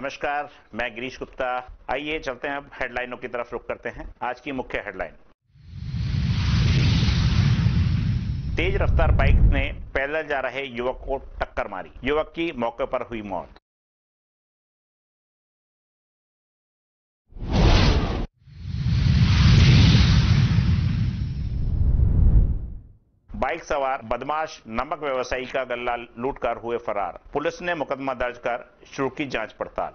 नमस्कार, मैं गिरीश गुप्ता। आइए चलते हैं अब हेडलाइनों की तरफ़, रुख करते हैं। आज की मुख्य हेडलाइन तेज रफ्तार बाइक ने पैदल जा रहे युवक को टक्कर मारी। युवक की मौके पर हुई मौत। बाइक सवार, बदमाश, नमक व्यवसायी का गल्ला लूटकर हुए फरार। पुलिस ने मुकदमा दर्ज कर शुरू की जाँच पड़ताल।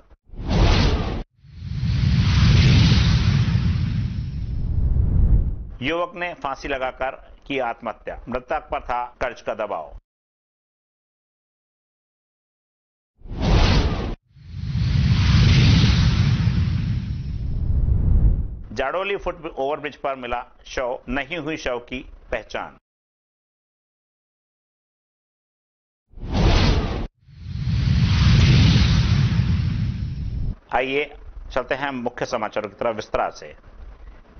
युवक ने फांसी लगाकर की आत्महत्या। मृतक पर था कर्ज का दबाव। जाडोली फुट ओवरब्रिज पर मिला शव। नहीं हुई शव की पहचान। आइए चलते हैं मुख्य समाचारों की तरफ़ विस्तार से।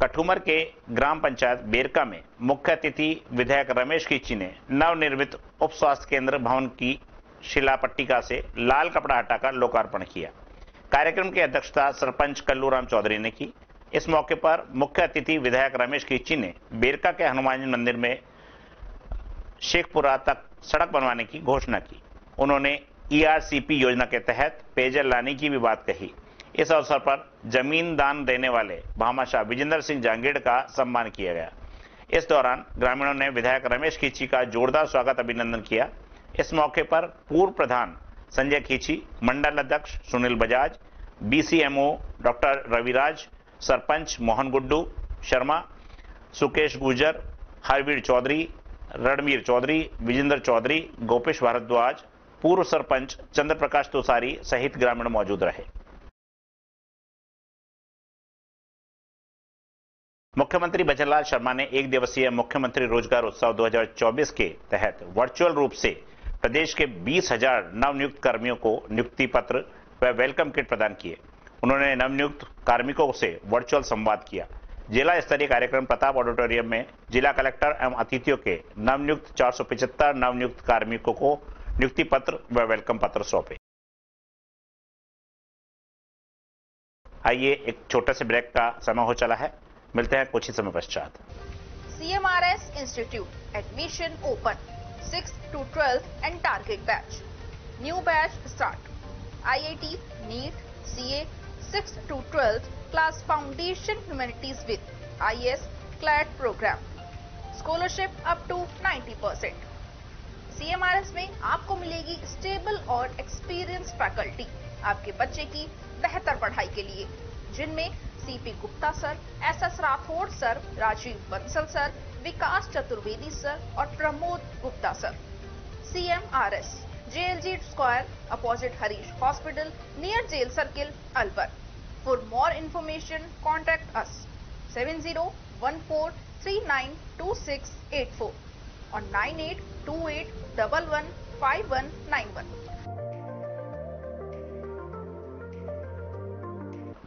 कठुमर के ग्राम पंचायत बेरका में मुख्य अतिथि विधायक रमेश कीची ने नवनिर्मित उप स्वास्थ्य केंद्र भवन की शिला पट्टिका से लाल कपड़ा हटाकर लोकार्पण किया। कार्यक्रम की अध्यक्षता सरपंच कल्लूराम चौधरी ने की। इस मौके पर मुख्य अतिथि विधायक रमेश कीची ने बेरका के हनुमान मंदिर में शेखपुरा तक सड़क बनवाने की घोषणा की। उन्होंने ईआरसीपी योजना के तहत पेयजल लाने की भी बात कही। इस अवसर पर ज़मीन दान देने वाले भामाशाह विजेंद्र सिंह जांगेड़ का सम्मान किया गया। इस दौरान ग्रामीणों ने विधायक रमेश खींची का जोरदार स्वागत अभिनंदन किया। इस मौके पर पूर्व प्रधान संजय खींची, मंडल अध्यक्ष सुनील बजाज बीसीएमओ डॉक्टर रविराज, सरपंच मोहन गुड्डू शर्मा, सुकेश गुजर हरवीर चौधरी, रणवीर चौधरी, विजेंद्र चौधरी, गोपेश भारद्वाज पूर्व सरपंच चंद्र प्रकाश तुसारी सहित ग्रामीण मौजूद रहे। मुख्यमंत्री भजनलाल शर्मा ने एक दिवसीय मुख्यमंत्री रोज़गार उत्सव 2024 के तहत वर्चुअल रूप से प्रदेश के 20,000 नवनियुक्त कर्मियों को नियुक्ति पत्र व वेलकम किट प्रदान किए। उन्होंने नवनियुक्त कार्मिकों से वर्चुअल संवाद किया। जिला स्तरीय कार्यक्रम प्रताप ऑडिटोरियम में जिला कलेक्टर एवं अतिथियों के नवनियुक्त चार नवनियुक्त कार्मिकों को नियुक्ति पत्र व वेलकम पत्र सौंपे। आइए एक छोटा से ब्रेक का समय हो चला है। मिलते हैं कुछ ही समय पश्चात। CMRS institute admission open six to twelfth and target batch new batch start IIT NEET C A six to twelfth class foundation humanities with S CLAT program scholarship up to 90 percent CMRS में आपको मिलेगी stable और experience faculty आपके बच्चे की बेहतर पढ़ाई के लिए, जिनमें CP Gupta sir S S Rathore sir Rajeev Bansal sir Vikas Chaturvedi sir और Pramod Gupta sir C M R S JLG square opposite Harish hospital near jail circle Alwar for more information contact us seven zero one four three nine two six eight four और nine eight two eight double one five one nine one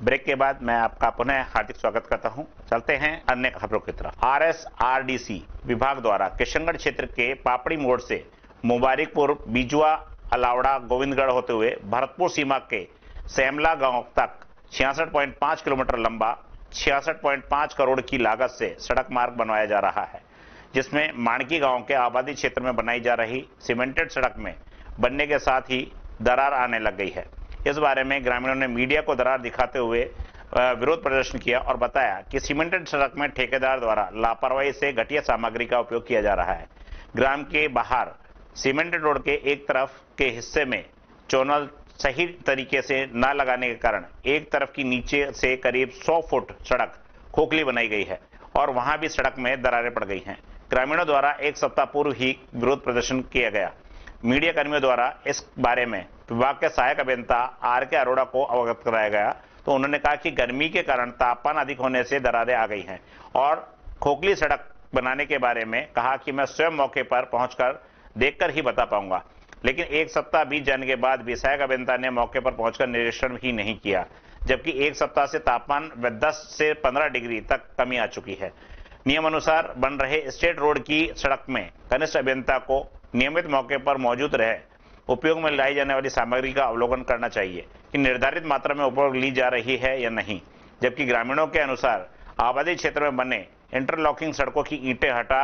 break के बाद मैं आपका पुनः हार्दिक स्वागत करता हूँ। चलते हैं अन्य खबरों की तरफ़। R S R D C विभाग द्वारा किशनगढ़ क्षेत्र के पापड़ी मोड़ से मुबारिकपुर बीजुआ अलावड़ा, गोविंदगढ़ होते हुए भरतपुर सीमा के सैमला गाँव तक 66.5 किलोमीटर लंबा 66.5 करोड़ की लागत से सड़क मार्ग बनवाया जा रहा है। जिसमें माणकी गाँव के आबादी क्षेत्र में बनाई जा रही सीमेंटेड सड़क में बनने के साथ ही दरार आने लग गई है। इस बारे में ग्रामीणों ने मीडिया को दरार दिखाते हुए विरोध प्रदर्शन किया और बताया कि सीमेंटेड सड़क में ठेकेदार द्वारा लापरवाही से घटिया सामग्री का उपयोग किया जा रहा है। ग्राम के बाहर सीमेंटेड रोड के एक तरफ़ के हिस्से में चोनल सही तरीके से न लगाने के कारण एक तरफ़ की नीचे से करीब 100 फुट सड़क खोखली बनाई गई है और वहाँ भी सड़क में दरारें पड़ गई हैं। ग्रामीणों द्वारा एक सप्ताह पूर्व ही विरोध प्रदर्शन किया गया। मीडिया कर्मियों द्वारा इस बारे में विभाग के सहायक अभियंता आर के अरोड़ा को अवगत कराया गया। तो उन्होंने कहा कि गर्मी के कारण तापमान अधिक होने से दरारें आ गई हैं और खोखली सड़क बनाने के बारे में कहा कि मैं स्वयं मौके पर पहुंचकर देखकर ही बता पाऊँगा। लेकिन एक सप्ताह बीत जाने के बाद भी सहायक अभियंता ने मौके पर पहुंचकर निरीक्षण ही नहीं किया, जबकि एक सप्ताह से तापमान 10 से 15 डिग्री तक कमी आ चुकी है। नियम अनुसार बन रहे स्टेट रोड की सड़क में कनिष्ठ अभियंता को नियमित मौके पर मौजूद रहे। उपयोग में लाई जाने वाली सामग्री का अवलोकन करना चाहिए कि निर्धारित मात्रा में उपयोग ली जा रही है या नहीं, जबकि ग्रामीणों के अनुसार आबादी क्षेत्र में बने इंटरलॉकिंग सड़कों की ईंटें हटा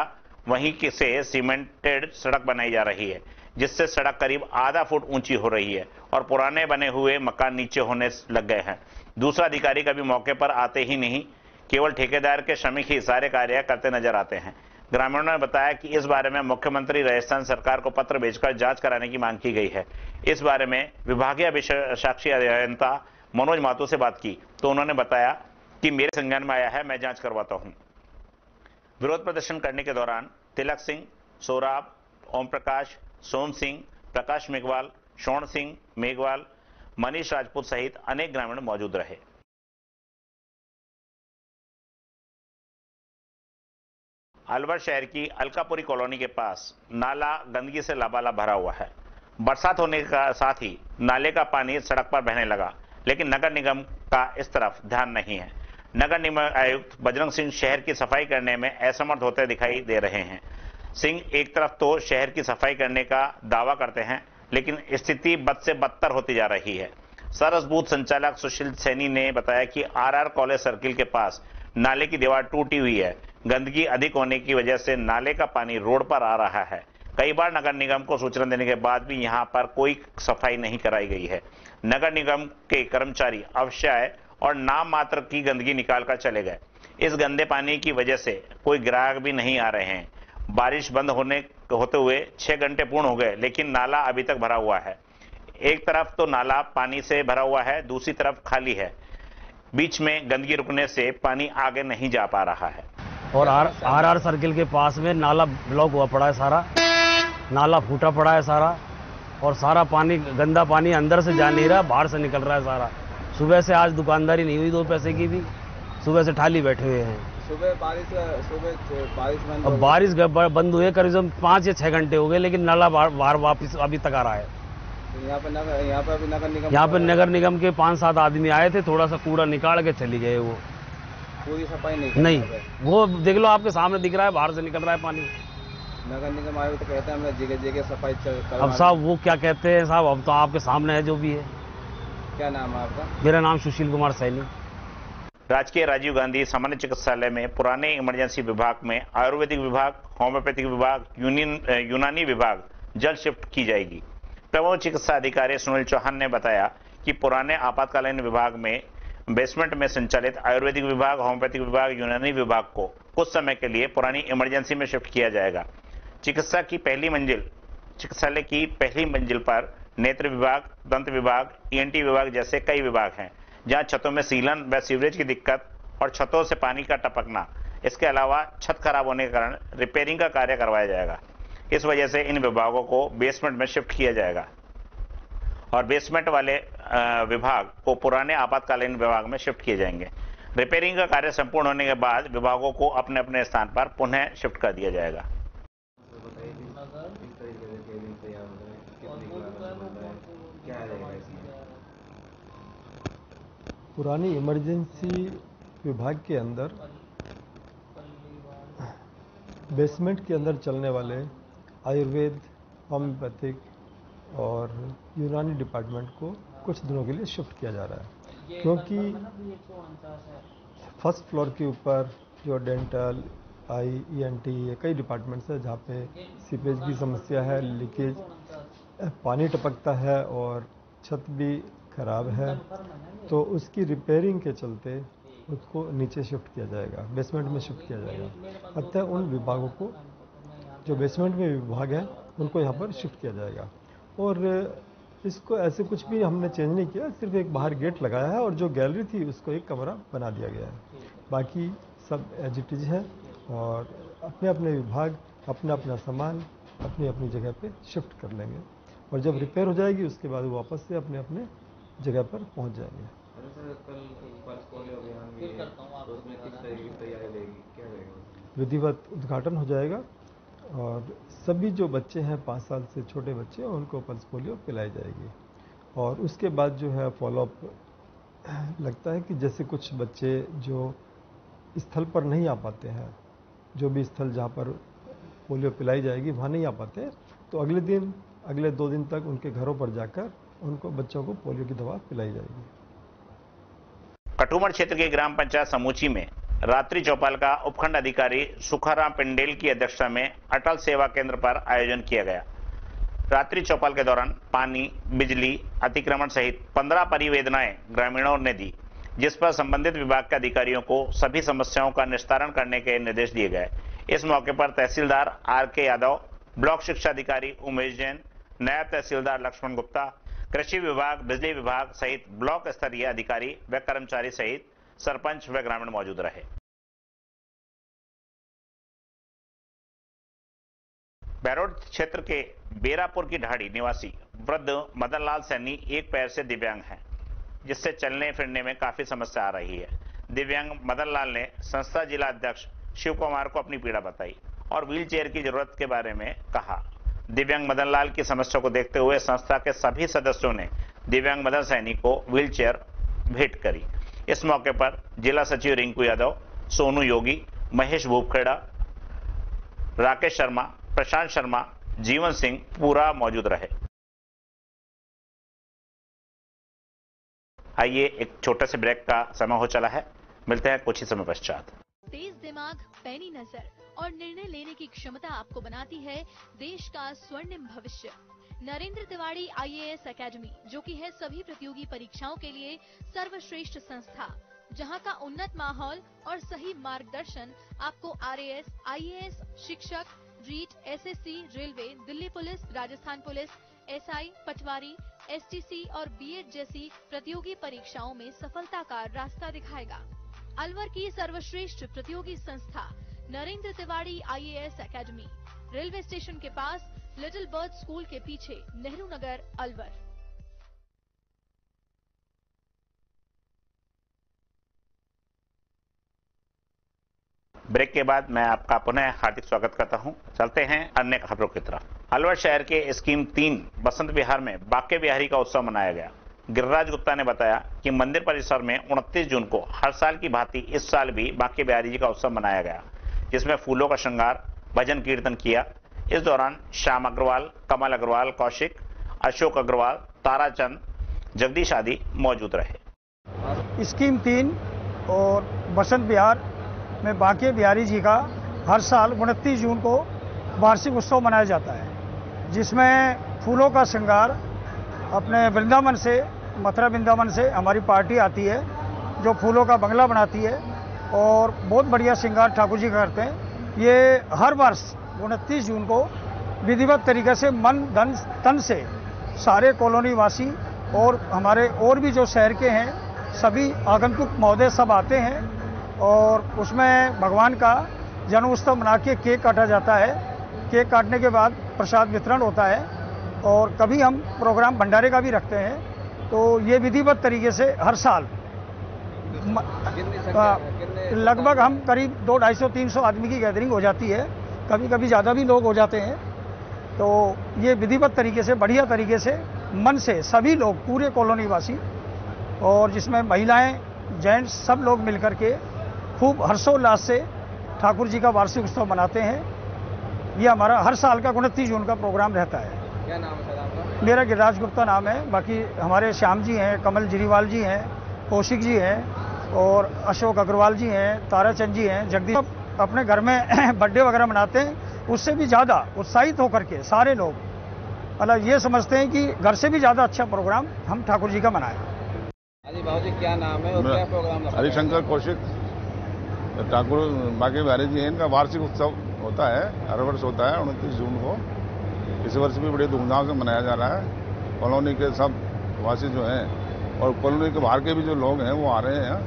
वहीं से सीमेंटेड सड़क बनाई जा रही है, जिससे सड़क करीब आधा फुट ऊँची हो रही है और पुराने बने हुए मकान नीचे होने लग गए हैं। दूसरा अधिकारी कभी मौके पर आते ही नहीं केवल ठेकेदार के श्रमिक ही सारे कार्य करते नज़र आते हैं। ग्रामीणों ने बताया कि इस बारे में मुख्यमंत्री राजस्थान सरकार को पत्र भेजकर जाँच कराने की मांग की गई है। इस बारे में विभागीय साक्षी अभियंता मनोज माथुर से बात की। तो उन्होंने बताया कि मेरे संज्ञान में आया है, मैं जाँच करवाता हूँ। विरोध प्रदर्शन करने के दौरान तिलक सिंह सोराब ओम प्रकाश सोम सिंह, प्रकाश मेघवाल, शोण सिंह, मेघवाल, मनीष राजपूत सहित अनेक ग्रामीण मौजूद रहे। अलवर शहर की अलकापुरी कॉलोनी के पास नाला गंदगी से लबालब भरा हुआ है। बरसात होने का साथ ही नाले का पानी सड़क पर बहने लगा, लेकिन नगर निगम का इस तरफ़ ध्यान नहीं है। नगर निगम आयुक्त बजरंग सिंह शहर की सफ़ाई करने में असमर्थ होते दिखाई दे रहे हैं। सिंह एक तरफ़ तो शहर की सफ़ाई करने का दावा करते हैं, लेकिन स्थिति बद से बदतर होती जा रही है। सरस बूथ संचालक सुशील सैनी ने बताया कि आरआर कॉलेज सर्किल के पास नाले की दीवार टूटी हुई है। गंदगी अधिक होने की वजह से नाले का पानी रोड पर आ रहा है। कई बार नगर निगम को सूचना देने के बाद भी यहाँ पर कोई सफ़ाई नहीं कराई गई है। नगर निगम के कर्मचारी अवश्य आए और नाम मात्र की गंदगी निकालकर चले गए। इस गंदे पानी की वजह से कोई ग्राहक भी नहीं आ रहे हैं। बारिश बंद होने होते हुए छह घंटे पूर्ण हो गए, लेकिन नाला अभी तक भरा हुआ है। एक तरफ़ तो नाला पानी से भरा हुआ है, दूसरी तरफ़ खाली है। बीच में गंदगी रुकने से पानी आगे नहीं जा पा रहा है। और आर आर आर सर्किल के पास में नाला ब्लॉक हुआ पड़ा है सारा। नाला फूटा पड़ा है सारा और सारा पानी गंदा पानी अंदर से जा नहीं रहा बाहर से निकल रहा है सारा। सुबह से आज दुकानदारी नहीं हुई दो पैसे की भी। सुबह से ठाली बैठे हुए हैं। सुबह बारिश सुबह बारिश बंद अब बारिश बंद हुए करीब पाँच या छह घंटे हो गए लेकिन नाला बाहर वापिस अभी तक आ रहा है। यहाँ पे नगर यहाँ पे अभी नगर निगम यहाँ पे नगर निगम के पाँच सात आदमी आए थे थोड़ा सा कूड़ा निकाल के चली गए वो। पूरी सफ़ाई नहीं नहीं। वो देख लो आपके सामने दिख रहा है बाहर से निकल रहा है पानी। नगर निगम आए तो कहते हैं हमने जगह जगह सफ़ाई अब साहब वो क्या कहते हैं साहब? अब तो आपके सामने है जो भी है। क्या नाम है आपका? मेरा नाम सुशील कुमार सैनी। राजकीय राजीव गांधी सामान्य चिकित्सालय में पुराने इमरजेंसी विभाग में आयुर्वेदिक विभाग होम्योपैथिक विभाग यूनियन यूनानी विभाग जल्द शिफ्ट की जाएगी। प्रमुख चिकित्सा अधिकारी सुनील चौहान ने बताया कि पुराने आपातकालीन विभाग में बेसमेंट में संचालित आयुर्वेदिक विभाग, होम्योपैथिक विभाग, यूनानी विभाग को कुछ समय के लिए पुरानी इमरजेंसी में शिफ्ट किया जाएगा। चिकित्सा की पहली मंजिल, चिकित्सालय की पहली मंजिल पर नेत्र विभाग, दंत विभाग ईएनटी विभाग जैसे कई विभाग हैं, जहाँ छतों में सीलन व सीवरेज की दिक्कत और छतों से पानी का टपकना, इसके अलावा छत खराब होने के कारण रिपेयरिंग का कार्य करवाया जाएगा। इस वजह से इन विभागों को बेसमेंट में शिफ्ट किया जाएगा। और बेसमेंट वाले विभाग को पुराने आपातकालीन विभाग में शिफ्ट किए जाएँगे। रिपेयरिंग का कार्य संपूर्ण होने के बाद विभागों को अपने अपने स्थान पर पुनः शिफ्ट कर दिया जाएगा। पुरानी इमरजेंसी विभाग के अंदर बेसमेंट के अंदर चलने वाले आयुर्वेद होम्योपैथिक और यूनानी डिपार्टमेंट को कुछ दिनों के लिए शिफ्ट किया जा रहा है। क्योंकि फ़र्स्ट फ्लोर के ऊपर जो dental eye E N T ये कई डिपार्टमेंट्स है जहाँ पे सीपेज की समस्या है लीकेज पानी टपकता है और छत भी खराब है। तो उसकी रिपेयरिंग के चलते उसको नीचे शिफ्ट किया जाएगा बेसमेंट में शिफ्ट किया जाएगा। अतः उन विभागों को जो बेसमेंट में विभाग है उनको यहाँ पर शिफ्ट किया जाएगा। और इसको ऐसे कुछ भी हमने चेंज नहीं किया सिर्फ़ एक बाहर गेट लगाया है और जो गैलरी थी उसको एक कमरा बना दिया गया है। बाकी सब एज इट इज़ है और अपने अपने विभाग अपना अपना सामान अपनी अपनी जगह पे शिफ्ट कर लेंगे और जब रिपेयर हो जाएगी उसके बाद वो वापस से अपने अपने जगह पर पहुँच जाएँगे। विधिवत उद्घाटन हो जाएगा और सभी जो बच्चे हैं, पाँच साल से छोटे बच्चे उनको पल्स पोलियो पिलाई जाएगी। और उसके बाद जो है फॉलोअप लगता है कि जैसे कुछ बच्चे जो स्थल पर नहीं आ पाते हैं, जो भी स्थल जहाँ पर पोलियो पिलाई जाएगी, वहाँ नहीं आ पाते तो अगले दिन, अगले दो दिन तक उनके घरों पर जाकर उनको, बच्चों को पोलियो की दवा पिलाई जाएगी। कटुमर क्षेत्र के ग्राम पंचायत समूची में रात्रि चौपाल का उपखंड अधिकारी सुखाराम पिंडेल की अध्यक्षता में अटल सेवा केंद्र पर आयोजन किया गया। रात्रि चौपाल के दौरान पानी, बिजली, अतिक्रमण सहित 15 परिवेदनाएँ ग्रामीणों ने दी, जिस पर संबंधित विभाग के अधिकारियों को सभी समस्याओं का निस्तारण करने के निर्देश दिए गए। इस मौके पर तहसीलदार आर के यादव, ब्लॉक शिक्षा अधिकारी उमेश जैन, नायब तहसीलदार लक्ष्मण गुप्ता, कृषि विभाग, बिजली विभाग सहित ब्लॉक स्तरीय अधिकारी व कर्मचारी सहित सरपंच व ग्रामीण मौजूद रहे। बैरोड क्षेत्र के बेरापुर की ढाड़ी निवासी वृद्ध मदनलाल सैनी एक पैर से दिव्यांग हैं, जिससे चलने फिरने में काफ़ी समस्या आ रही है। दिव्यांग मदनलाल ने संस्था जिला अध्यक्ष शिव कुमार को अपनी पीड़ा बताई और व्हील चेयर की ज़रूरत के बारे में कहा। दिव्यांग मदनलाल की समस्या को देखते हुए संस्था के सभी सदस्यों ने दिव्यांग मदन सैनी को व्हील भेंट करी। इस मौके पर जिला सचिव रिंकू यादव, सोनू योगी, महेश भूपखेड़ा, राकेश शर्मा, प्रशांत शर्मा, जीवन सिंह पूरा मौजूद रहे। आइए एक छोटे से ब्रेक का समय हो चला है। मिलते हैं कुछ ही समय पश्चात। तेज दिमाग, पैनी नज़र और निर्णय लेने की क्षमता आपको बनाती है देश का स्वर्णिम भविष्य। नरेंद्र तिवाड़ी आईएएस एकेडमी जो कि है सभी प्रतियोगी परीक्षाओं के लिए सर्वश्रेष्ठ संस्था जहाँ का उन्नत माहौल और सही मार्गदर्शन आपको आरएएस, आईएएस, शिक्षक REET SSC railway Delhi police Rajasthan police SI patwari STC और बीएड जैसी प्रतियोगी परीक्षाओं में सफलता का रास्ता दिखाएगा। अलवर की सर्वश्रेष्ठ प्रतियोगी संस्था Narendra Tiwari IAS academy railway station के पास लिटिल बर्ड स्कूल के पीछे नेहरू नगर, अलवर। ब्रेक के बाद मैं आपका पुनः हार्दिक स्वागत करता हूँ। चलते हैं अन्य खबरों की तरफ़। अलवर शहर के स्कीम तीन, बसंत विहार में बाके बिहारी का उत्सव मनाया गया। गिरिराज गुप्ता ने बताया कि मंदिर परिसर में 29 जून को हर साल की भांति इस साल भी बाके बिहारी जी का उत्सव मनाया गया, जिसमें फूलों का श्रृंगार, भजन कीर्तन किया इस दौरान श्याम अग्रवाल, कमल अग्रवाल, कौशिक, अशोक अग्रवाल, ताराचंद, जगदीश आदि मौजूद रहे। स्कीम तीन और बसंत बिहार में बांके बिहारी जी का हर साल उनतीस जून को वार्षिक उत्सव मनाया जाता है, जिसमें फूलों का श्रृंगार अपने वृंदावन से, मथुरा वृंदावन से हमारी पार्टी आती है, जो फूलों का बंगला बनाती है और बहुत बढ़िया श्रृंगार ठाकुर जी करते हैं। ये हर वर्ष उनतीस जून को विधिवत तरीके से मन धन तन से सारे कॉलोनी वासी और हमारे और भी जो शहर के हैं सभी आगंतुक महोदय सब आते हैं और उसमें भगवान का जन्म उत्सव मना के केक काटा जाता है। केक काटने के बाद प्रसाद वितरण होता है और कभी हम प्रोग्राम भंडारे का भी रखते हैं। तो ये विधिवत तरीके से हर साल लगभग हम करीब दो ढाई सौ तीन सौ आदमी की गैदरिंग हो जाती है। कभी कभी ज़्यादा भी लोग हो जाते हैं। तो ये विधिवत तरीके से बढ़िया तरीके से मन से सभी लोग पूरे कॉलोनी वासी और जिसमें महिलाएँ जेंट्स सब लोग मिलकर के खूब हर्षोल्लास से ठाकुर जी का वार्षिक उत्सव मनाते हैं। ये हमारा हर साल का उनतीस जून का प्रोग्राम रहता है। क्या नाम है सर आपका? मेरा गिरिराज गुप्ता नाम है। बाकी हमारे श्याम जी हैं कमल जिरीवाल जी हैं कौशिक जी हैं और अशोक अग्रवाल जी हैं ताराचंद जी हैं जगदीश अपने घर में बर्थडे वगैरह मनाते हैं उससे भी ज़्यादा उत्साहित होकर के सारे लोग मतलब ये समझते हैं कि घर से भी ज़्यादा अच्छा प्रोग्राम हम ठाकुर जी का मनाएँ। अजी बाबू जी क्या नाम है और क्या प्रोग्राम हरिशंकर कौशिक ठाकुर बाकी बिहारी जी हैं इनका वार्षिक उत्सव होता है हर वर्ष होता है उनतीस जून को। इस वर्ष भी बड़े धूमधाम से मनाया जा रहा है। कॉलोनी के सब वासी जो हैं और कॉलोनी के बाहर के भी जो लोग हैं वो आ रहे हैं।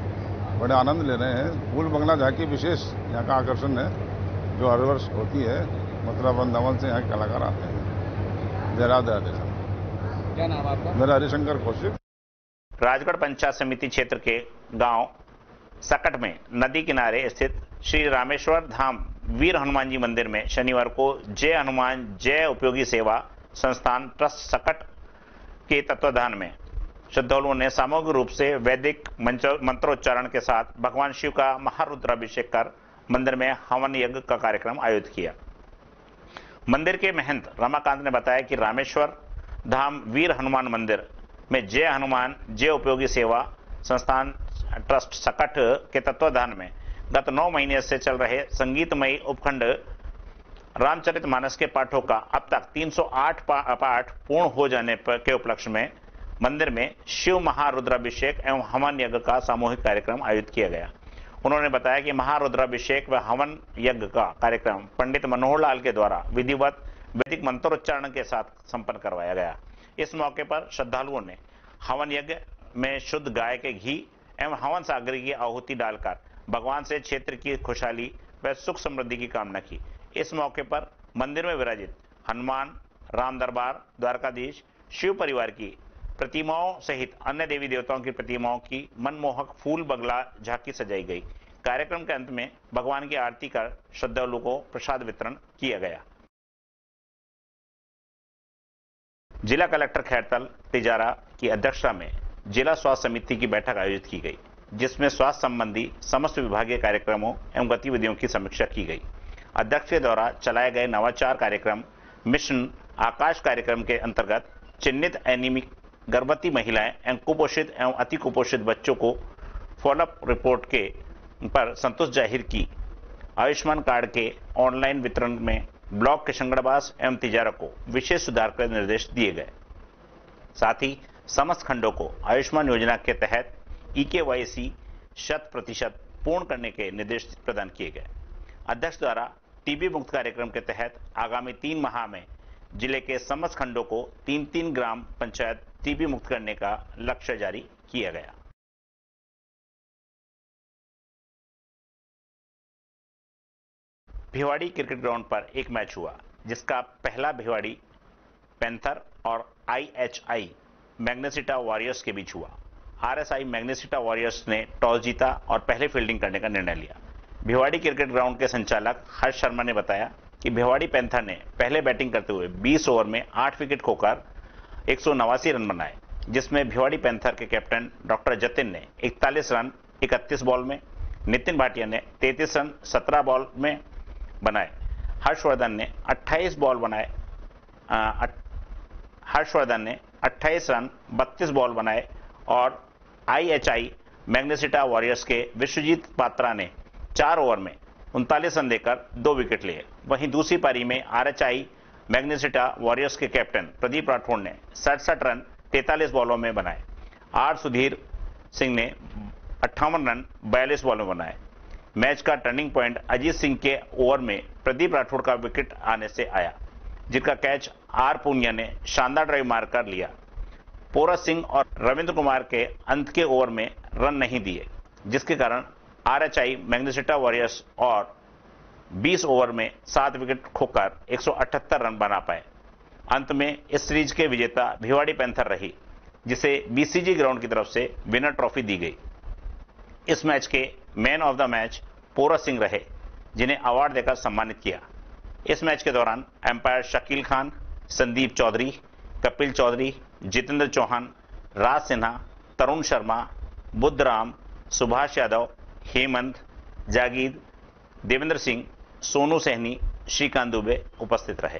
बड़े आनंद ले रहे हैं। फूल बंगला झांकी विशेष यहाँ का आकर्षण है जो हर वर्ष होती है। मथुरा वृंदावन से यहाँ के कलाकार आते हैं। जय राधे राधे। क्या नाम आपका? मेरा हरिशंकर कौशिक। राजगढ़ पंचायत समिति क्षेत्र के गाँव सकट में नदी किनारे स्थित श्री रामेश्वर धाम वीर हनुमान जी मंदिर में शनिवार को जय हनुमान जय उपयोगी सेवा संस्थान ट्रस्ट सकट के तत्वाधान में श्रद्धालुओं ने सामूहिक रूप से वैदिक मंत्रोच्चारण के साथ भगवान शिव का महारुद्राभिषेक कर मंदिर में हवन यज्ञ का कार्यक्रम आयोजित किया। मंदिर के महंत रमाकांत ने बताया कि रामेश्वर धाम वीर हनुमान मंदिर में जय हनुमान जय उपयोगी सेवा संस्थान ट्रस्ट सकट के तत्वाधान में गत नौ महीने से चल रहे संगीतमयी उपखंड रामचरित मानस के पाठों का अब तक 308 पा, पाठ पूर्ण हो जाने पर के उपलक्ष्य में मंदिर में शिव महारुद्राभिषेक एवं हवन यज्ञ का सामूहिक कार्यक्रम आयोजित किया गया। उन्होंने बताया कि महारुद्राभिषेक व हवन यज्ञ का कार्यक्रम पंडित मनोहर लाल के द्वारा विधिवत वैदिक मंत्रोच्चारण के साथ संपन्न करवाया गया। इस मौके पर श्रद्धालुओं ने हवन यज्ञ में शुद्ध गाय के घी एवं हवन सागरी की आहुति डालकर भगवान से क्षेत्र की खुशहाली व सुख समृद्धि की कामना की। इस मौके पर मंदिर में विराजित हनुमान, राम दरबार, द्वारकाधीश, शिव परिवार की प्रतिमाओं सहित अन्य देवी देवताओं की प्रतिमाओं की मनमोहक फूल बगला झांकी सजाई गई। कार्यक्रम के अंत में भगवान की आरती कर श्रद्धालु को प्रसाद वितरण किया गया। जिला कलेक्टर खैरतल, तिजारा की अध्यक्षता में जिला स्वास्थ्य समिति की बैठक आयोजित की गई, जिसमें स्वास्थ्य संबंधी समस्त विभागीय कार्यक्रमों एवं गतिविधियों की समीक्षा की गई। अध्यक्ष के द्वारा चलाए गए नवाचार कार्यक्रम, मिशन आकाश कार्यक्रम के अंतर्गत चिन्हित एनीमिक गर्भवती महिलाएँ एवं कुपोषित एवं अति कुपोषित बच्चों को फॉलोअप रिपोर्ट के पर संतोष ज़ाहिर की। आयुष्मान कार्ड के ऑनलाइन वितरण में ब्लॉक के किशनगढ़बास एवं तिजारा को विशेष सुधार के निर्देश दिए गए। साथ ही समस्त खंडों को आयुष्मान योजना के तहत ईकेवाईसी शत प्रतिशत पूर्ण करने के निर्देश प्रदान किए गए। अध्यक्ष द्वारा टीबी मुक्त कार्यक्रम के तहत आगामी तीन माह में ज़िले के समस्त खंडों को तीन तीन ग्राम पंचायत टीबी मुक्त करने का लक्ष्य जारी किया गया। भिवाड़ी क्रिकेट ग्राउंड पर एक मैच हुआ, जिसका पहला भिवाड़ी पैंथर और आईएचआई मैग्नेसिटा वॉरियर्स के बीच हुआ। आरएसआई मैग्नेसिटा वॉरियर्स ने टॉस जीता और पहले फील्डिंग करने का निर्णय लिया। भिवाड़ी क्रिकेट ग्राउंड के संचालक हर्ष शर्मा ने बताया कि भिवाड़ी पैंथर ने पहले बैटिंग करते हुए 20 ओवर में 8 विकेट खोकर एक रन बनाए, जिसमें भिवाड़ी पैंथर के कैप्टन डॉक्टर जतिन ने 41 रन 31 बॉल में, नितिन भाटिया ने 33 रन 17 बॉल में बनाए। हर्षवर्धन ने 28 बॉल बनाए हर्षवर्धन ने 28 रन 32 बॉल बनाए और आईएचआई मैग्नेसिटा वॉरियर्स के विश्वजीत पात्रा ने चार ओवर में उनतालीस रन देकर दो विकेट लिए। वहीं दूसरी पारी में आरएचआई मैग्नेसिटा वॉरियर्स के कैप्टन प्रदीप राठौड़ ने सड़सठ रन तैतालीस बॉलों में बनाए। आर सुधीर सिंह ने अट्ठावन रन बयालीस बॉलों में बनाए। मैच का टर्निंग पॉइंट अजीत सिंह के ओवर में प्रदीप राठौड़ का विकेट आने से आया, जिसका कैच आर पूनिया ने शानदार ड्राइव मारकर लिया। पोरस सिंह और रविंद्र कुमार के अंत के ओवर में रन नहीं दिए, जिसके कारण आरएचआई, मैग्नेसिटा वॉरियर्स और 20 ओवर में सात विकेट खोकर 178 रन बना पाए। अंत में इस सीरीज़ के विजेता भिवाड़ी पैंथर रही, जिसे बीसीजी ग्राउंड की तरफ़ से विनर ट्रॉफी दी गई। इस मैच के man of the match Porus Singh रहे, जिन्हें अवार्ड देकर सम्मानित किया। इस मैच के दौरान एम्पायर शकील खान, संदीप चौधरी, कपिल चौधरी, जितेंद्र चौहान, राज सिन्हा, तरुण शर्मा, बुद्धराम, सुभाष यादव, हेमंत, जागीर, देवेंद्र सिंह सोनू सहनी श्रीकांत दुबे उपस्थित रहे।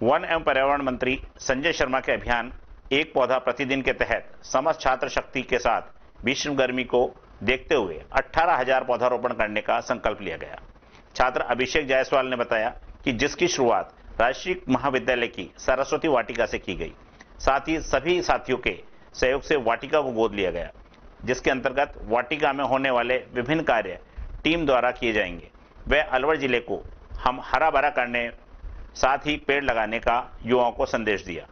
वन एवं पर्यावरण मंत्री संजय शर्मा के अभियान एक पौधा प्रतिदिन के तहत समस्त छात्र शक्ति के साथ भीषण गर्मी को देखते हुए 18,000 पौधारोपण करने का संकल्प लिया गया। छात्र अभिषेक जायसवाल ने बताया कि जिसकी शुरुआत राष्ट्रीय महाविद्यालय की सरस्वती वाटिका से की गई साथ ही सभी साथियों के सहयोग से वाटिका को गोद लिया गया जिसके अंतर्गत वाटिका में होने वाले विभिन्न कार्य टीम द्वारा किए जाएँगे। वह अलवर ज़िले को हम हरा भरा करने, साथ ही पेड़ लगाने का युवाओं को संदेश दिया।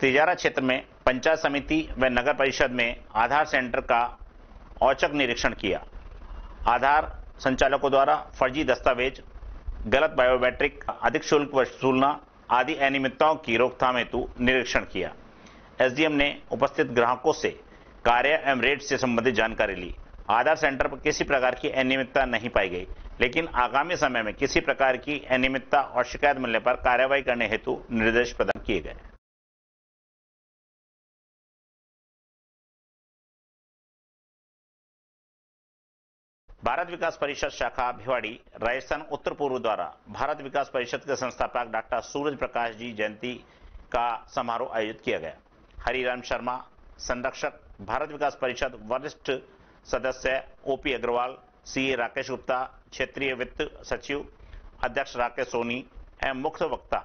तिजारा क्षेत्र में पंचायत समिति व नगर परिषद में आधार सेंटर का औचक निरीक्षण किया। आधार संचालकों द्वारा फर्जी दस्तावेज़, गलत बायोमेट्रिक, अधिक शुल्क वसूलना आदि अनियमितताओं की रोकथाम हेतु निरीक्षण किया। एसडीएम ने उपस्थित ग्राहकों से कार्य एवं रेट से संबंधित जानकारी ली। आधार सेंटर पर किसी प्रकार की अनियमितता नहीं पाई गई, लेकिन आगामी समय में किसी प्रकार की अनियमितता और शिकायत मिलने पर कार्रवाई करने हेतु निर्देश प्रदान किए गए। भारत विकास परिषद शाखा भिवाड़ी राजस्थान उत्तर पूर्व द्वारा भारत विकास परिषद के संस्थापक डॉक्टर सूरज प्रकाश जी जयंती का समारोह आयोजित किया गया। हरिराम शर्मा, संरक्षक भारत विकास परिषद वरिष्ठ सदस्य ओपी अग्रवाल, सीए राकेश गुप्ता, क्षेत्रीय वित्त सचिव अध्यक्ष राकेश सोनी एवं मुख्य वक्ता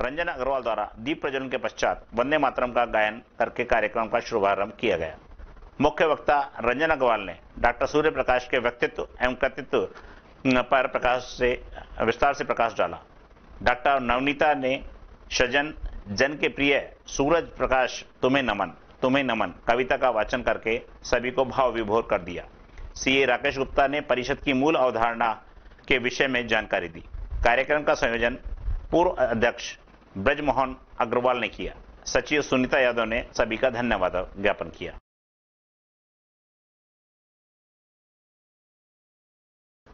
रंजन अग्रवाल द्वारा दीप प्रज्वलन के पश्चात वंदे मातरम का गायन करके कार्यक्रम का शुभारंभ किया गया। मुख्य वक्ता रंजन अग्रवाल ने डॉक्टर सूर्य प्रकाश के व्यक्तित्व एवं कृतित्व पर प्रकाश से, विस्तार से प्रकाश डाला। डॉक्टर नवनीता ने सजन, जन के प्रिय सूरज प्रकाश, तुम्हें नमन। तुम्हें नमन। कविता का वाचन करके सभी को भाव विभोर कर दिया। सीए राकेश गुप्ता ने परिषद की मूल अवधारणा के विषय में जानकारी दी। कार्यक्रम का संयोजन पूर्व अध्यक्ष ब्रजमोहन अग्रवाल ने किया। सचिव सुनीता यादव ने सभी का धन्यवाद ज्ञापन किया।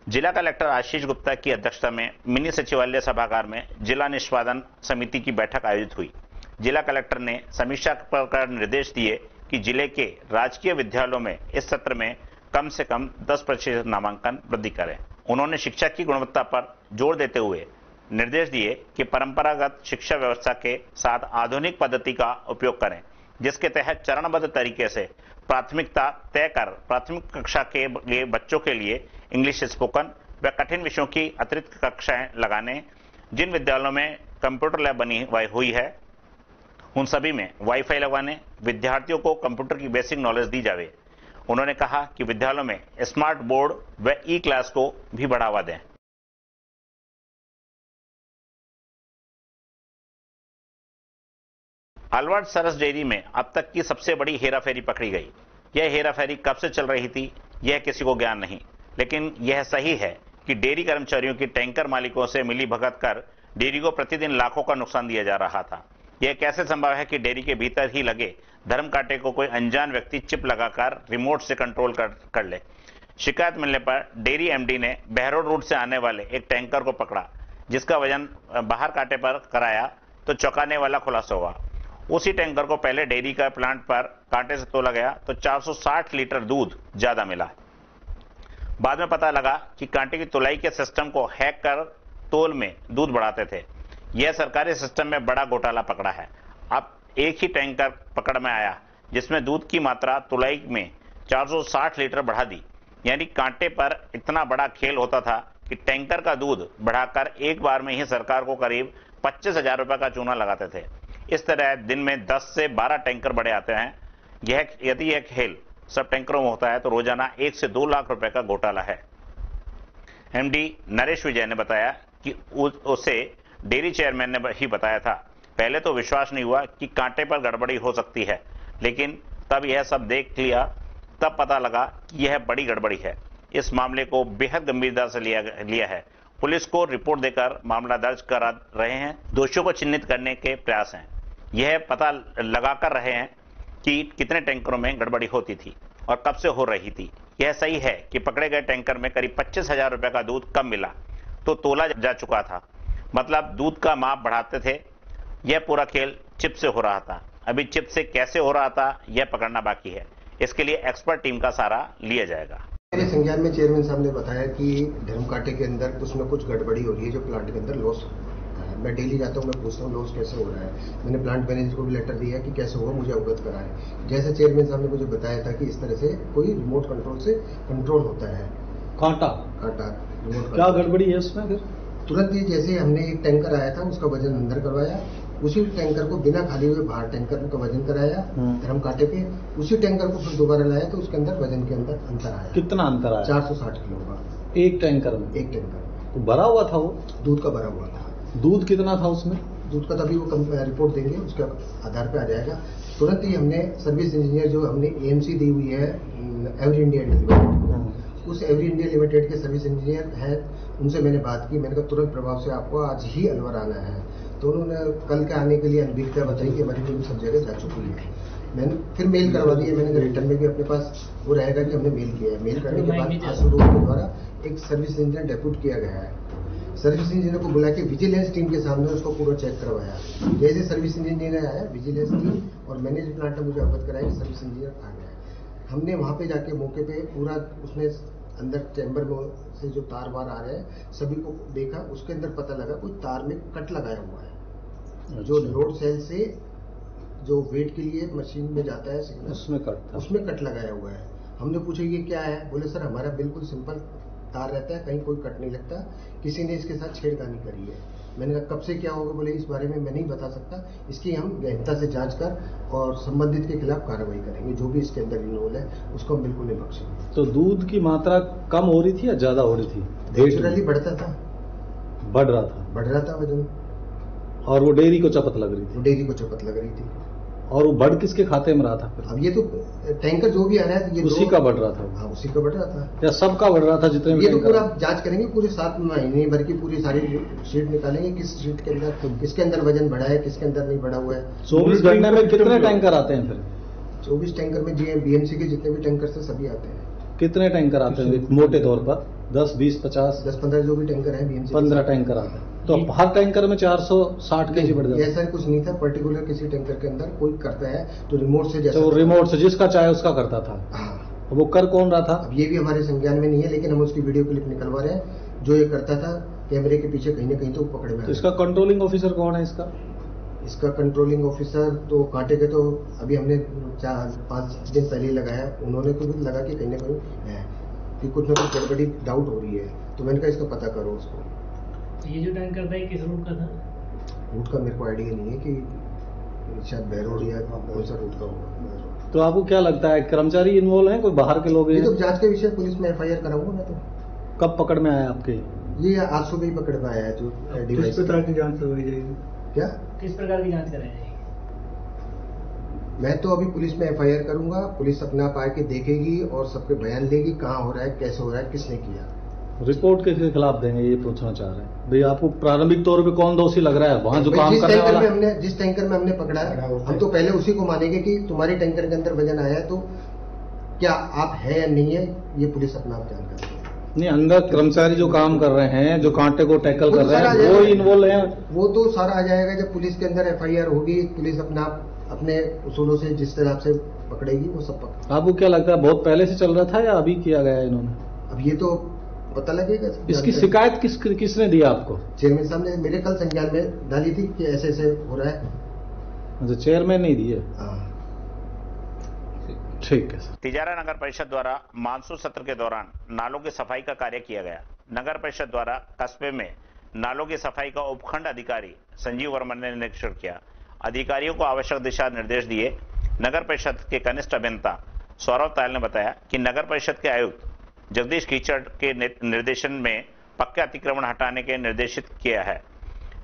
जिला कलेक्टर आशीष गुप्ता की अध्यक्षता में मिनी सचिवालय सभागार में जिला निष्पादन समिति की बैठक आयोजित हुई। जिला कलेक्टर ने समीक्षा कर निर्देश दिए कि ज़िले के राजकीय विद्यालयों में इस सत्र में कम से कम 10 प्रतिशत नामांकन वृद्धि करें। उन्होंने शिक्षा की गुणवत्ता पर ज़ोर देते हुए निर्देश दिए कि परंपरागत शिक्षा व्यवस्था के साथ आधुनिक पद्धति का उपयोग करें, जिसके तहत चरणबद्ध तरीके से प्राथमिकता तय कर प्राथमिक कक्षा के लिए बच्चों के लिए इंग्लिश स्पोकन व कठिन विषयों की अतिरिक्त कक्षाएँ लगाने, जिन विद्यालयों में कंप्यूटर लैब बनी हुई है उन सभी में वाईफाई लगवाने, विद्यार्थियों को कंप्यूटर की बेसिक नॉलेज दी जावे। उन्होंने कहा कि विद्यालयों में स्मार्ट बोर्ड व ई क्लास को भी बढ़ावा दें। अलवर्ट सरस डेयरी में अब तक की सबसे बड़ी हेराफेरी पकड़ी गई। यह हेराफेरी कब से चल रही थी, यह किसी को ज्ञान नहीं। लेकिन यह सही है कि डेयरी कर्मचारियों की टैंकर मालिकों से मिली भगत कर डेयरी को प्रतिदिन लाखों का नुकसान दिया जा रहा था। यह कैसे संभव है कि डेयरी के भीतर ही लगे? धर्म कांटे को कोई अनजान व्यक्ति चिप लगाकर रिमोट से कंट्रोल कर, कर ले। शिकायत मिलने पर डेयरी एमडी ने बहरोड रूट से आने वाले एक टैंकर को पकड़ा जिसका वज़न बाहर कांटे पर कराया तो चौंकाने वाला खुलासा हुआ। उसी टैंकर को पहले डेयरी का प्लांट पर कांटे से तोला गया तो 460 लीटर दूध ज़्यादा मिला। बाद में पता लगा कि कांटे की तुलाई के सिस्टम को हैक कर तोल में दूध बढ़ाते थे। यह सरकारी सिस्टम में बड़ा घोटाला पकड़ा है। अब एक ही टैंकर पकड़ में आया, जिसमें दूध की मात्रा तुलाई में 460 लीटर बढ़ा दी। यानी कांटे पर इतना बड़ा खेल होता था कि टैंकर का दूध बढ़ाकर एक बार में ही सरकार को करीब पच्चीस हज़ार रुपए का चूना लगाते थे। इस तरह दिन में 10 से 12 टैंकर बड़े आते हैं। यह यदि यह खेल सब टैंकरों में होता है तो रोज़ाना एक से दो लाख रुपए का घोटाला है। एमडी नरेश विजय ने बताया कि उसे डेयरी चेयरमैन ने ही बताया था। पहले तो विश्वास नहीं हुआ कि कांटे पर गड़बड़ी हो सकती है, लेकिन तब यह सब देख लिया, तब पता लगा कि यह बड़ी गड़बड़ी है। इस मामले को बेहद गंभीरता से लिया लिया है। पुलिस को रिपोर्ट देकर मामला दर्ज करा रहे हैं। दोषियों को चिन्हित करने के प्रयास हैं। यह पता लगाकर रहे हैं कि कितने टैंकरों में गड़बड़ी होती थी और कब से हो रही थी। यह सही है कि पकड़े गए टैंकर में करीब पच्चीस हज़ार रुपए का दूध कम मिला तो तोला जा चुका था। मतलब दूध का माप बढ़ाते थे यह पूरा खेल चिप से हो रहा था। अभी चिप से कैसे हो रहा था यह पकड़ना बाकी है। इसके लिए एक्सपर्ट टीम का सारा लिया जाएगा। मेरे संज्ञान में चेयरमैन साहब ने बताया कि धर्मकाटे के अंदर कुछ न कुछ गड़बड़ी हो रही है जो प्लांट के अंदर लॉस मैं डेली जाता हूँ मैं पूछता हूँ लॉस कैसे हो रहा है। मैंने प्लांट मैनेजर को भी लेटर दिया कि कैसे हुआ मुझे अवगत कराए। जैसे चेयरमैन साहब ने मुझे बताया था कि इस तरह से कोई रिमोट कंट्रोल से कंट्रोल होता है। कांटा। कांटा रिमोट क्या गड़बड़ी है उसमें फिर? तुरंत ही जैसे हमने एक टैंकर आया था उसका वज़न अंदर करवाया उसी टैंकर को बिना खाली हुए बाहर टैंकर का वज़न कराया धर्म कांटे पे उसी टैंकर को फिर दोबारा लाया तो उसके अंदर वज़न के अंदर अंतर आया। कितना अंतर आया? चार सौ साठ किलो का। एक टैंकर में? एक टैंकर। तो भरा हुआ था वो? दूध का भरा हुआ था। दूध कितना था उसमें? दूध का तभी वो रिपोर्ट देंगे उसके आधार पे आ जाएगा। तुरंत ही हमने सर्विस इंजीनियर जो हमने एएमसी दी हुई है एवरी इंडिया लिमिटेड उस एवरी इंडिया लिमिटेड के सर्विस इंजीनियर हैं उनसे मैंने बात की, मैंने कहा, तुरंत प्रभाव से आपको आज ही अलवर आना है। तो उन्होंने कल के आने के लिए अनभिज्ञता बताई कि हमारी टीम सब जगह जा चुकी है। मैंने फिर मेल करवा दिया मैंने रिटर्न में भी अपने पास वो रहेगा कि हमने मेल किया है। मेल करने के बाद आसू के द्वारा एक सर्विस इंजीनियर डेप्यूट किया गया है। सर्विस इंजीनियर को बुला के विजिलेंस टीम के सामने उसको पूरा चेक करवाया। जैसे सर्विस इंजीनियर आया विजिलेंस टीम और मैनेज प्लांट ने मुझे अवगत कराया कि सर्विस इंजीनियर आ गया हमने वहाँ पे जाके मौके पे पूरा उसमें अंदर चैम्बर में से जो तार वार आ रहे हैं सभी को देखा उसके अंदर पता लगा कोई तार में कट लगाया हुआ है। अच्छा। जो। लोड सेल से जो वेट के लिए मशीन में जाता है सिग्नल उसमें कट उसमें कट लगाया हुआ है। हमने पूछा ये क्या है? बोले सर हमारा बिल्कुल सिंपल तार रहता है कहीं कोई कट नहीं लगता। किसी ने इसके साथ छेड़खानी करी है। मैंने कहा कब से क्या होगा? बोले इस बारे में मैं नहीं बता सकता। इसकी हम गहनता से जाँच कर और संबंधित के खिलाफ कार्रवाई करेंगे जो भी इसके अंदर इन्वॉल्व है उसको हम बिल्कुल नहीं बख्शेंगे। तो दूध की मात्रा कम हो रही थी या ज़्यादा हो रही थी? नेचुरली बढ़ता था। बढ़ रहा था। बढ़ रहा था वज़न। और वो डेयरी को चपत लग रही थी। डेयरी को चपत लग रही थी। और वो बढ़ किसके खाते में रहा था फिर? अब ये तो टैंकर जो भी आ रहा है ये उसी का बढ़ रहा था। हाँ उसी का बढ़ रहा था। या सबका बढ़ रहा था जितने ये तो पूरा? जाँच करेंगे पूरे सात महीने भर की पूरी सारी शीट निकालेंगे किस शीट के अंदर किसके अंदर वज़न बढ़ा है किसके अंदर नहीं बढ़ा हुआ है। चौबीस घंटे में कितने टैंकर आते हैं फिर? चौबीस टैंकर में जी बीएमसी के जितने भी टैंकर थे सभी आते हैं। कितने टैंकर आते हैं? मोटे तौर पर। दस बीस पचास? दस पंद्रह जो भी टैंकर है बीएमसी पंद्रह टैंकर आते हैं। तो हर टैंकर में चार सौ साठ के जी बढ़ जाता ऐसा कुछ नहीं था पर्टिकुलर किसी टैंकर के अंदर कोई करता है तो रिमोट से जैसा तो रिमोट से जिसका चाहे उसका करता था। हाँ। वो कर कौन रहा था? अब ये भी हमारे संज्ञान में नहीं है लेकिन हम उसकी वीडियो क्लिप निकलवा रहे हैं जो ये करता था कैमरे के पीछे कहीं ना कहीं तो पकड़ में तो इसका कंट्रोलिंग ऑफिसर कौन है इसका? इसका कंट्रोलिंग ऑफिसर तो कांटे के तो अभी हमने चार पाँच दिन पहले लगाया उन्होंने तो भी लगा कि कहीं ना कहीं है कि कुछ ना कुछ गड़बड़ी डाउट हो रही है। तो मैंने कहा इसका पता करो उसको। ये जो टैंकर था ये किस रूट का था? रूट का मेरे को आइडिया नहीं है कि शायद बैरोड या कौन सा रूट का होगा तो आपको क्या लगता है कर्मचारी इन्वॉल्व हैं? कोई बाहर के लोग ये हैं तो जाँच के विषय पुलिस में एफ़ आई आर कराऊँगा मैं तो। कब पकड़ में आया आपके? ये आज सुबह ही पकड़ में आया है जो डिवाइस की जाँच करवाई जाएगी? क्या? किस प्रकार की जाँच कराई जाएगी? मैं तो अभी पुलिस में एफ़ आई आर करूँगा पुलिस अपने आप आके देखेगी और सबके बयान लेगी कहाँ हो रहा है कैसे हो रहा है किसने किया। रिपोर्ट के खिलाफ देंगे ये पूछना चाह रहे हैं। भाई आपको प्रारंभिक तौर पे कौन दोषी लग रहा है? वहाँ जो काम टैंकर वाला में हमने जिस टैंकर में हमने पकड़ा है हम तो पहले उसी को मानेंगे कि तुम्हारे टैंकर के अंदर वज़न आया है तो क्या आप है या नहीं है ये पुलिस अपना आप जान करती नहीं अंदर कर्मचारी जो काम कर रहे हैं जो कांटे को टैकल कर तो रहे हैं वो इन्वॉल्व है। वो तो सारा आ जाएगा जब पुलिस के अंदर एफ़ आई आर होगी पुलिस अपना आप अपने उसूलों से जिस तरह से पकड़ेगी वो सब पकड़ आपको क्या लगता है बहुत पहले से चल रहा था या अभी किया गया है इन्होंने? अब ये तो पता लगेगा इसकी शिकायत किस किसने दी आपको? चेयरमैन साहब ने मेरे कल संज्ञान में डाली थी कि ऐसे ऐसे हो रहा है। अच्छा चेयरमैन नहीं दिए हाँ। ठीक है तिजारा नगर परिषद द्वारा मानसून सत्र के दौरान नालों की सफ़ाई का कार्य किया गया। नगर परिषद द्वारा कस्बे में नालों की सफ़ाई का उपखंड अधिकारी संजीव वर्मा ने निरीक्षण किया। अधिकारियों को आवश्यक दिशा निर्देश दिए। नगर परिषद के कनिष्ठ अभियंता सौरभ तायल ने बताया कि नगर परिषद के आयुक्त जगदीश कीचड़ के निर्देशन में पक्के अतिक्रमण हटाने के निर्देशित किया है,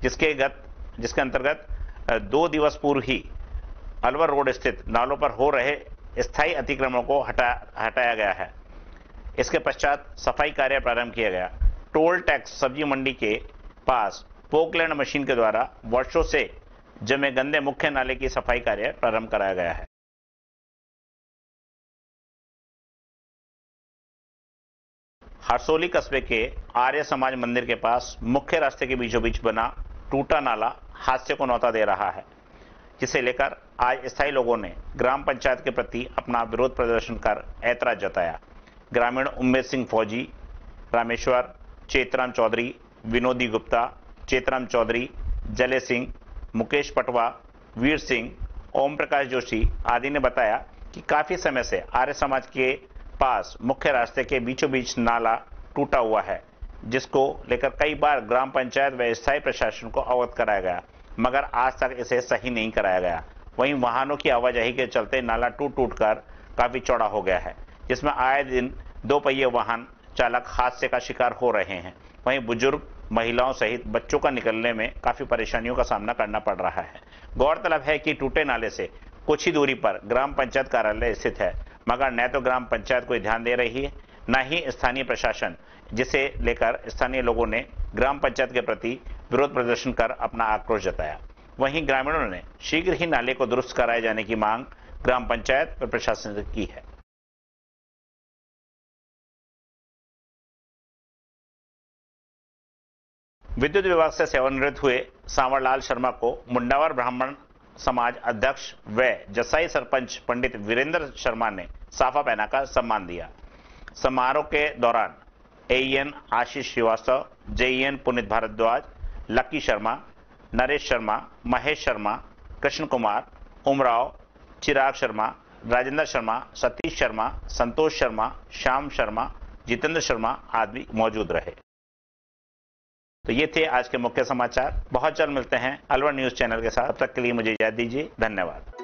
जिसके गत, जिसके अंतर्गत दो दिवस पूर्व ही अलवर रोड स्थित नालों पर हो रहे स्थायी अतिक्रमणों को हटा, हटाया गया है। इसके पश्चात सफ़ाई कार्य प्रारंभ किया गया। टोल टैक्स सब्ज़ी मंडी के पास पोकलैंड मशीन के द्वारा वर्षों से जमे गंदे मुख्य नाले की सफ़ाई कार्य प्रारंभ कराया गया है। हरसोली कस्बे के आर्य समाज मंदिर के पास मुख्य रास्ते के बीचों बीच बना टूटा नाला हादसे को नौता दे रहा है, जिसे लेकर आज स्थायी लोगों ने ग्राम पंचायत के प्रति अपना विरोध प्रदर्शन कर ऐतराज जताया। ग्रामीण उम्मेद सिंह फौजी, रामेश्वर, चेतराम चौधरी, विनोदी गुप्ता, चेतराम चौधरी, जले सिंह, मुकेश पटवा, वीर सिंह ओम प्रकाश जोशी आदि ने बताया कि काफ़ी समय से आर्य समाज के पास मुख्य रास्ते के बीचों बीच नाला टूटा हुआ है, जिसको लेकर कई बार ग्राम पंचायत व स्थायी प्रशासन को अवगत कराया गया, मगर आज तक इसे सही नहीं कराया गया। वहीं वाहनों की आवाजाही के चलते नाला टूट टूट कर काफ़ी चौड़ा हो गया है, जिसमें आए दिन दो पहिए वाहन चालक हादसे का शिकार हो रहे हैं। वहीं बुज़ुर्ग महिलाओं सहित बच्चों का निकलने में काफ़ी परेशानियों का सामना करना पड़ रहा है। गौरतलब है कि टूटे नाले से कुछ ही दूरी पर ग्राम पंचायत कार्यालय स्थित है मगर न तो ग्राम पंचायत कोई ध्यान दे रही है, न ही स्थानीय प्रशासन, जिसे लेकर स्थानीय लोगों ने ग्राम पंचायत के प्रति विरोध प्रदर्शन कर अपना आक्रोश जताया। वहीं ग्रामीणों ने शीघ्र ही नाले को दुरुस्त कराए जाने की मांग ग्राम पंचायत और प्रशासन से की है। विद्युत विभाग से सेवानिवृत्त हुए सांवरलाल शर्मा को मुंडावर ब्राह्मण समाज अध्यक्ष व जसाई सरपंच पंडित वीरेंद्र शर्मा ने साफा पहनाकर सम्मान दिया। समारोह के दौरान एएन आशीष श्रीवास्तव जेईएन पुनित भारद्वाज, लकी शर्मा, नरेश शर्मा, महेश शर्मा, कृष्ण कुमार, उमराव, चिराग शर्मा, राजेंद्र शर्मा, सतीश शर्मा, संतोष शर्मा, श्याम शर्मा, जितेंद्र शर्मा आदि मौजूद रहे। तो ये थे आज के मुख्य समाचार। बहुत जल्द मिलते हैं अलवर न्यूज़ चैनल के साथ। तब तक के लिए मुझे याद दीजिए। धन्यवाद।